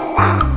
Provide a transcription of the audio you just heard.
Bye.